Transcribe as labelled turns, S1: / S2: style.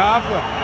S1: Rafa.